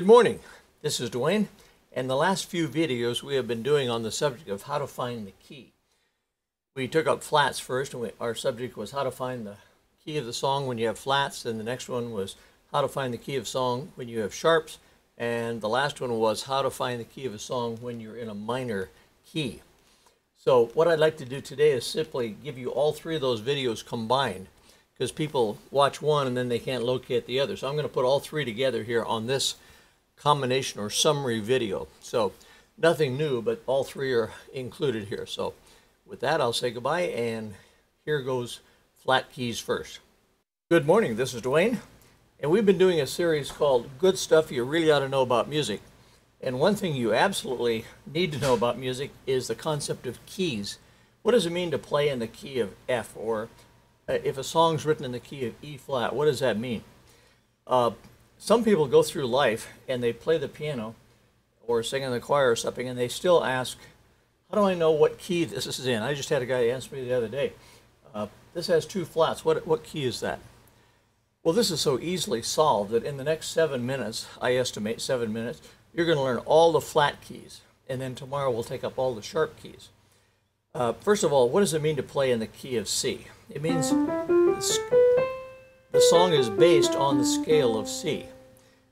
Good morning. This is Duane, and the last few videos we have been doing on the subject of how to find the key. We took up flats first, and we, our subject was how to find the key of the song when you have flats, and the next one was how to find the key of song when you have sharps, and the last one was how to find the key of a song when you're in a minor key. So what I'd like to do today is simply give you all three of those videos combined because people watch one and then they can't locate the other. So I'm going to put all three together here on this combination or summary video. So nothing new, but all three are included here. So with that, I'll say goodbye and here goes flat keys first. Good morning, this is Duane. And we've been doing a series called Good Stuff You Really Ought to Know About Music. And one thing you absolutely need to know about music is the concept of keys. What does it mean to play in the key of F? Or uh, if a song's written in the key of E flat, what does that mean? Uh, some people go through life and they play the piano or sing in the choir or something and they still ask, how do I know what key this is in? I just had a guy ask me the other day, uh, this has two flats, what, what key is that? Well, this is so easily solved that in the next seven minutes, I estimate seven minutes, you're going to learn all the flat keys. And then tomorrow we'll take up all the sharp keys. Uh, first of all, what does it mean to play in the key of C? It means the song is based on the scale of C.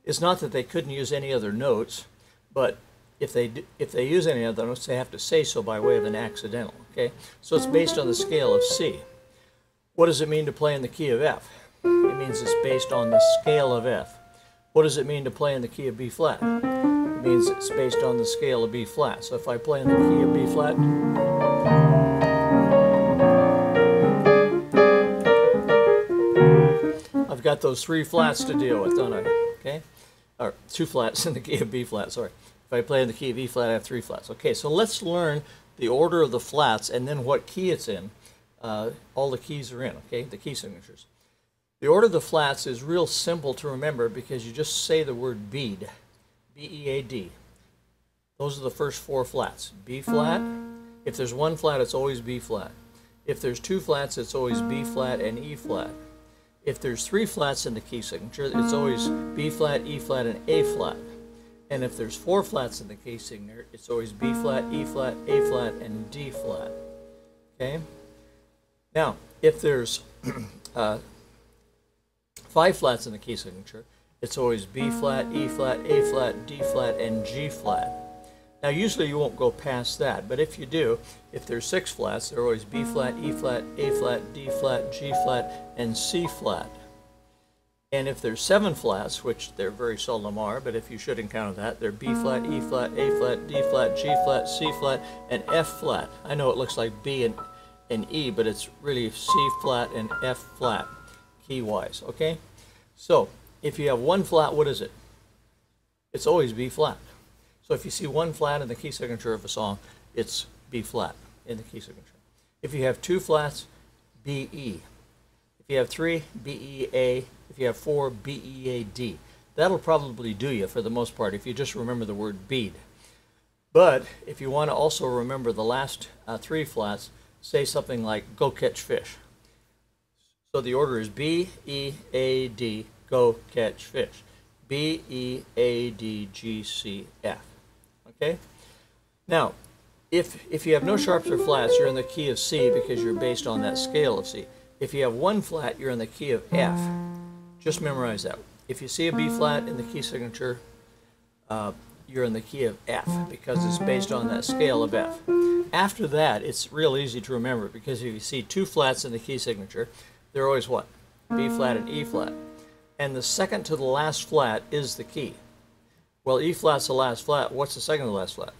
It's not that they couldn't use any other notes, but if they if they use any other notes, they have to say so by way of an accidental. Okay, so it's based on the scale of C. What does it mean to play in the key of F? It means it's based on the scale of F. What does it mean to play in the key of B flat? It means it's based on the scale of B flat. So if I play in the key of B flat, I've got those three flats to deal with, don't I? Okay? Or two flats in the key of B flat, sorry. If I play in the key of E flat, I have three flats. Okay, so let's learn the order of the flats and then what key it's in. Uh, all the keys are in, okay? The key signatures. The order of the flats is real simple to remember because you just say the word bead, B-E-A-D. Those are the first four flats. B flat. If there's one flat, it's always B flat. If there's two flats, it's always B flat and E flat. If there's three flats in the key signature, it's always B flat, E flat, and A flat. And if there's four flats in the key signature, it's always B flat, E flat, A flat, and D flat. Okay? Now, if there's uh, five flats in the key signature, it's always B flat, E flat, A flat, D flat, and G flat. Now usually you won't go past that, but if you do, if there's six flats, they're always B flat, E flat, A flat, D flat, G flat, and C flat. And if there's seven flats, which there very seldom are, but if you should encounter that, they're B flat, E flat, A flat, D flat, G flat, C flat, and F flat. I know it looks like B and, and E, but it's really C flat and F flat, key-wise, okay? So, if you have one flat, what is it? It's always B flat. So if you see one flat in the key signature of a song, it's B flat in the key signature. If you have two flats, B E. If you have three, B E A. If you have four, B E A D. That'll probably do you for the most part if you just remember the word bead. But if you want to also remember the last uh, three flats, say something like go catch fish. So the order is B, E, A, D, go catch fish. B, E, A, D, G, C, F. Okay? Now, if, if you have no sharps or flats, you're in the key of C because you're based on that scale of C. If you have one flat, you're in the key of F. Just memorize that. If you see a B flat in the key signature, uh, you're in the key of F because it's based on that scale of F. After that, it's real easy to remember because if you see two flats in the key signature, they're always what? B flat and E flat. And the second to the last flat is the key. Well, E flat's the last flat. What's the second to the last flat?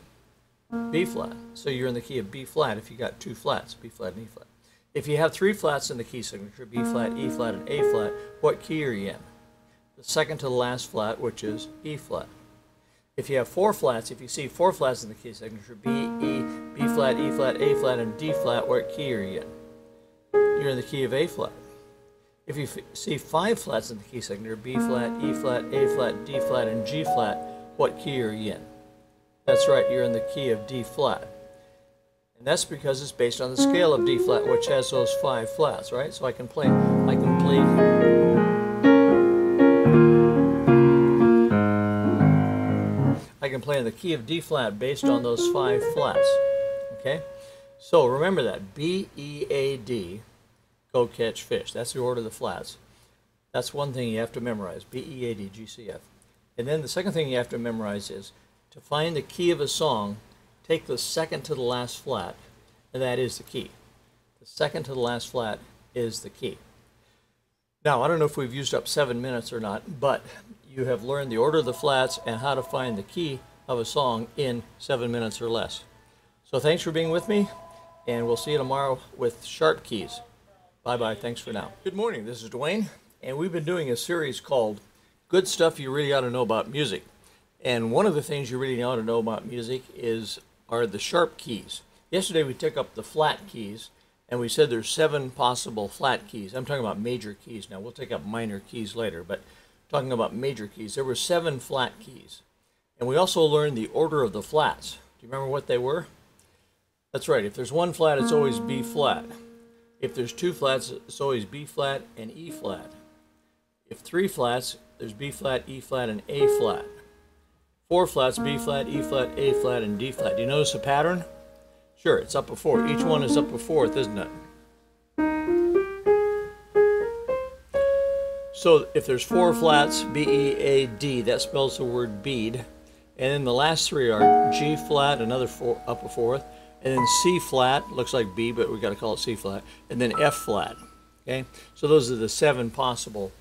B um, flat. So you're in the key of B flat if you got two flats, B flat and E flat. If you have three flats in the key signature, B flat, E flat, and A flat, what key are you in? The second to the last flat, which is E flat. If you have four flats, if you see four flats in the key signature, B, E, B flat, E flat, A flat, and D flat, what key are you in? You're in the key of A flat. If you see five flats in the key signature, B flat, E flat, A flat, D flat, and G flat, what key are you in? That's right, you're in the key of D flat. And that's because it's based on the scale of D flat, which has those five flats, right? So I can play, I can play I can play in the key of D flat based on those five flats. Okay? So remember that B E A D, go catch fish. That's the order of the flats. That's one thing you have to memorize B E A D G C F. And then the second thing you have to memorize is to find the key of a song, take the second to the last flat, and that is the key. The second to the last flat is the key. Now, I don't know if we've used up seven minutes or not, but you have learned the order of the flats and how to find the key of a song in seven minutes or less. So thanks for being with me, and we'll see you tomorrow with sharp keys. Bye bye. Thanks for now. Good morning. This is Duane, and we've been doing a series called Good Stuff You Really Ought to Know About Music. And one of the things you really ought to know about music is are the sharp keys. Yesterday we took up the flat keys, and we said there's seven possible flat keys. I'm talking about major keys now. We'll take up minor keys later, but talking about major keys, there were seven flat keys. And we also learned the order of the flats. Do you remember what they were? That's right. If there's one flat, it's always B flat. If there's two flats, it's always B flat and E flat. If three flats, there's B flat, E flat, and A flat. Four flats, B flat, E flat, A flat, and D flat. Do you notice a pattern? Sure, it's up a fourth. Each one is up a fourth, isn't it? So if there's four flats, B, E, A, D, that spells the word bead. And then the last three are G flat, another four, up a fourth, and then C flat, looks like B, but we've got to call it C flat, and then F flat. Okay, so those are the seven possible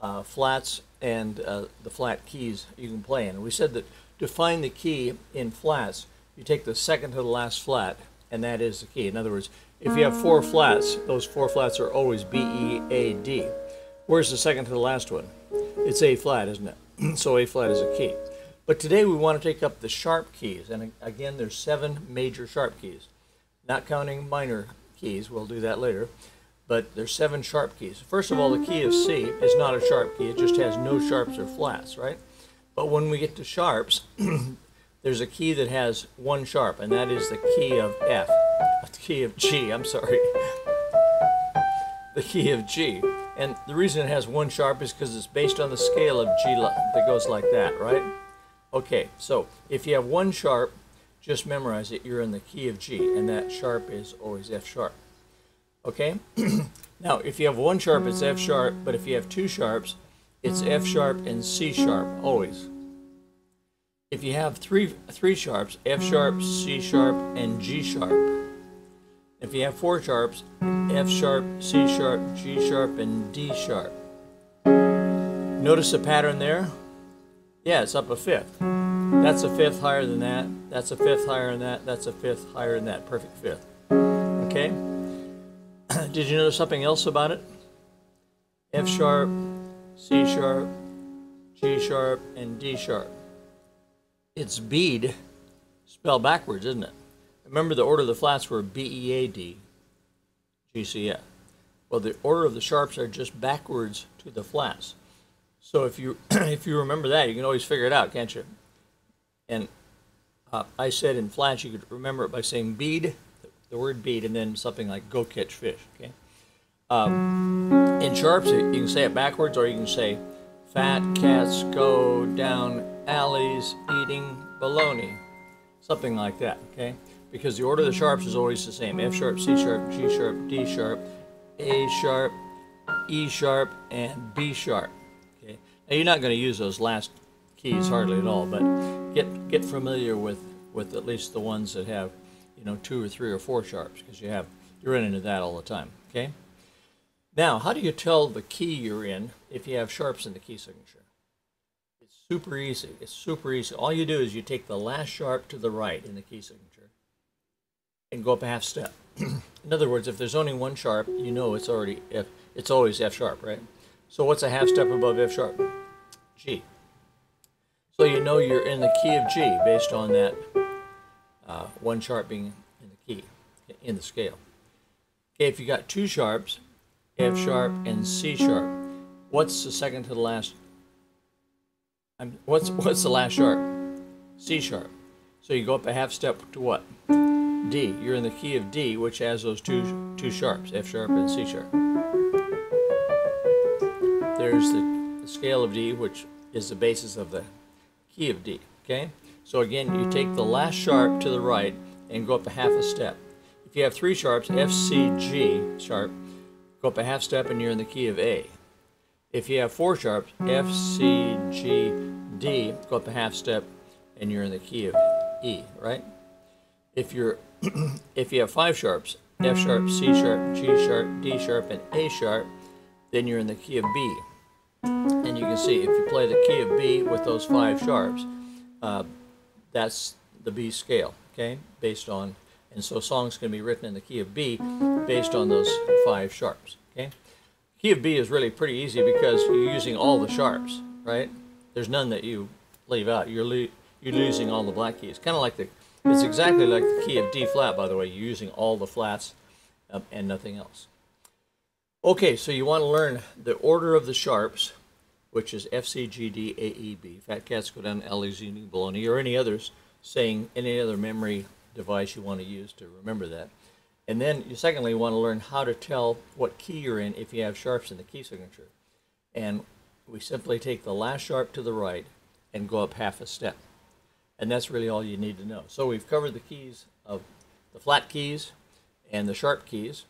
uh, flats and uh, the flat keys you can play in. We said that to find the key in flats, you take the second to the last flat, and that is the key. In other words, if you have four flats, those four flats are always B, E, A, D. Where's the second to the last one? It's A flat, isn't it? so A flat is a key. But today we want to take up the sharp keys, and again, there's seven major sharp keys, not counting minor keys. We'll do that later. But there's seven sharp keys. First of all, the key of C is not a sharp key; it just has no sharps or flats, right? But when we get to sharps, there's a key that has one sharp, and that is the key of F. The key of G. I'm sorry. the key of G. And the reason it has one sharp is because it's based on the scale of G that goes like that, right? Okay, so if you have one sharp, just memorize it. You're in the key of G, and that sharp is always F sharp. Okay? now, if you have one sharp, it's F sharp, but if you have two sharps, it's F sharp and C sharp, always. If you have three, three sharps, F sharp, C sharp, and G sharp. If you have four sharps, F sharp, C sharp, G sharp, and D sharp. Notice the pattern there? Yeah, it's up a fifth. That's a fifth higher than that. That's a fifth higher than that. That's a fifth higher than that. Perfect fifth. Okay? Did you notice something else about it? F sharp, C sharp, G sharp, and D sharp. It's bead spelled backwards, isn't it? Remember the order of the flats were B E A D, G C F. Well, the order of the sharps are just backwards to the flats. So if you if you remember that, you can always figure it out, can't you? And uh, I said in flats, you could remember it by saying bead, the word beat, and then something like go catch fish. Okay. Um, in sharps, you can say it backwards, or you can say fat cats go down alleys eating baloney, something like that. Okay. Because the order of the sharps is always the same: F sharp, C sharp, G sharp, D sharp, A sharp, E sharp, and B sharp. Okay. Now you're not going to use those last keys hardly at all, but get get familiar with with at least the ones that have you know two or three or four sharps because you have you run into that all the time. Okay. Now, how do you tell the key you're in if you have sharps in the key signature? It's super easy. It's super easy. All you do is you take the last sharp to the right in the key signature and go up a half step. in other words, if there's only one sharp, you know it's already F. It's always F sharp, right? So what's a half step above F sharp? G. So you know you're in the key of G based on that uh, one sharp being in the key, in the scale. Okay, if you got two sharps, F sharp and C sharp, what's the second to the last? I'm, what's what's the last sharp? C sharp. So you go up a half step to what? D. You're in the key of D, which has those two two sharps, F sharp and C sharp. There's the, the scale of D, which is the basis of the key of D. Okay? So again, you take the last sharp to the right and go up a half a step. If you have three sharps, F, C, G sharp, go up a half step and you're in the key of A. If you have four sharps, F, C, G, D, go up a half step and you're in the key of E, right? If you're if you have five sharps, F sharp, C sharp, G sharp, D sharp, and A sharp, then you're in the key of B. And you can see if you play the key of B with those five sharps, uh, that's the B scale, okay, based on, and so songs can be written in the key of B based on those five sharps, okay. Key of B is really pretty easy because you're using all the sharps, right? There's none that you leave out. You're, you're losing all the black keys. Kind of like the, it's exactly like the key of D flat, by the way. You're using all the flats um, and nothing else. Okay, so you want to learn the order of the sharps, which is F, C, G, D, A, E, B. Fat cats go down E, Z, N, Bologna, or any others saying any other memory device you want to use to remember that. And then you secondly want to learn how to tell what key you're in if you have sharps in the key signature. And we simply take the last sharp to the right and go up half a step. And that's really all you need to know. So we've covered the keys of the flat keys and the sharp keys.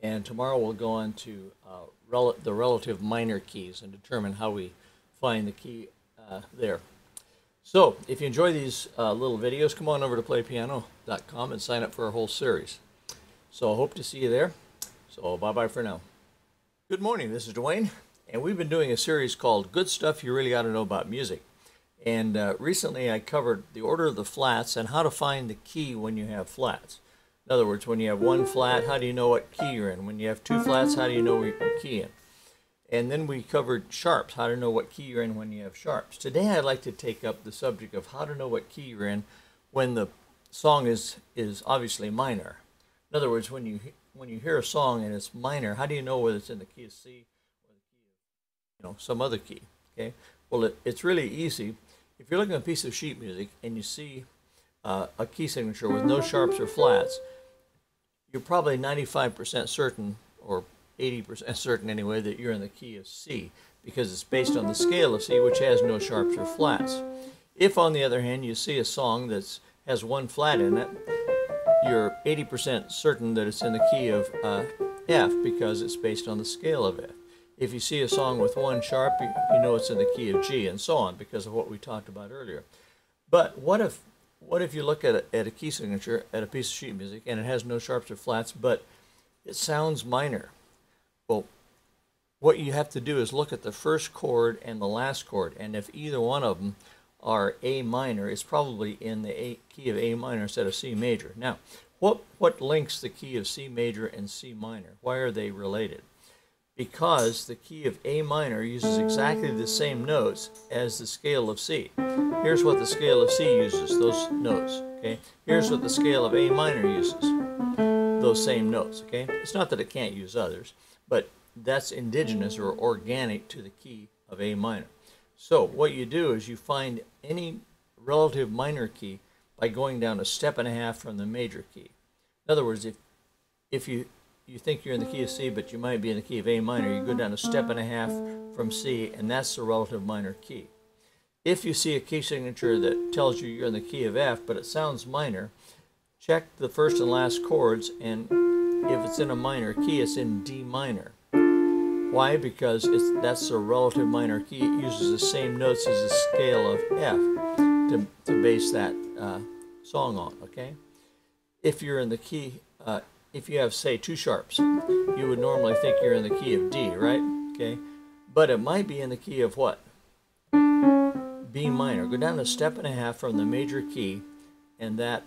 And tomorrow we'll go on to uh, rel the relative minor keys and determine how we find the key uh, there. So if you enjoy these uh, little videos, come on over to playpiano.com and sign up for our whole series. So I hope to see you there. So bye-bye for now. Good morning, this is Duane, and we've been doing a series called Good Stuff You Really Ought to Know About Music. And uh, recently I covered the order of the flats and how to find the key when you have flats. In other words, when you have one flat, how do you know what key you're in? When you have two flats, how do you know what key you're in? And then we covered sharps, how to know what key you're in when you have sharps. Today I'd like to take up the subject of how to know what key you're in when the song is, is obviously minor. In other words, when you, when you hear a song and it's minor, how do you know whether it's in the key of C or the key of you know, some other key? Okay. Well, it, it's really easy. If you're looking at a piece of sheet music and you see uh, a key signature with no sharps or flats, you're probably 95% certain, or 80% certain anyway, that you're in the key of C because it's based on the scale of C, which has no sharps or flats. If, on the other hand, you see a song that has one flat in it, you're 80% certain that it's in the key of uh, F because it's based on the scale of F. If you see a song with one sharp, you, you know it's in the key of G, and so on because of what we talked about earlier. But what if what if you look at a, at a key signature at a piece of sheet music and it has no sharps or flats, but it sounds minor? Well, what you have to do is look at the first chord and the last chord, and if either one of them are A minor, it's probably in the A, key of A minor instead of C major. Now, what, what links the key of C major and C minor? Why are they related? Because the key of A minor uses exactly the same notes as the scale of C. Here's what the scale of C uses, those notes, okay? Here's what the scale of A minor uses, those same notes, okay? It's not that it can't use others, but that's indigenous or organic to the key of A minor. So what you do is you find any relative minor key by going down a step and a half from the major key. In other words, if, if you you think you're in the key of C, but you might be in the key of A minor. You go down a step and a half from C, and that's the relative minor key. If you see a key signature that tells you you're in the key of F, but it sounds minor, check the first and last chords, and if it's in a minor key, it's in D minor. Why? Because it's, that's a relative minor key. It uses the same notes as the scale of F to, to base that uh, song on, okay? If you're in the key uh, if you have, say, two sharps, you would normally think you're in the key of D, right? Okay, but it might be in the key of what? B minor. Go down a step and a half from the major key, and that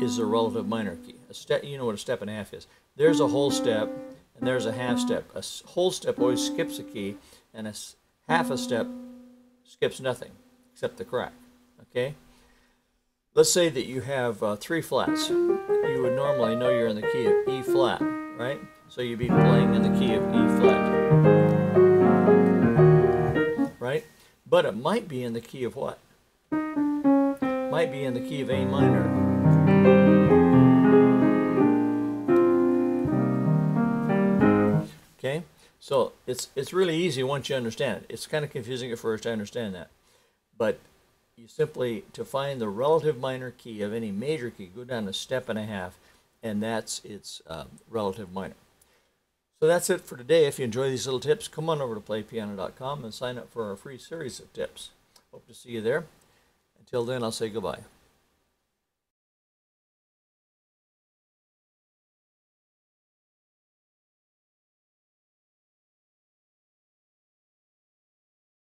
is the relative minor key. A step, you know what a step and a half is. There's a whole step, and there's a half step. A whole step always skips a key, and a half a step skips nothing except the crack. Okay. Let's say that you have uh, three flats. You would normally know you're in the key of E flat, right? So you'd be playing in the key of E flat, right? But it might be in the key of what? Might be in the key of A minor. Okay, so it's it's really easy once you understand it. It's kind of confusing at first. I understand that, but you simply, to find the relative minor key of any major key, go down a step and a half, and that's its um, relative minor. So that's it for today. If you enjoy these little tips, come on over to playpiano.com and sign up for our free series of tips. Hope to see you there. Until then, I'll say goodbye.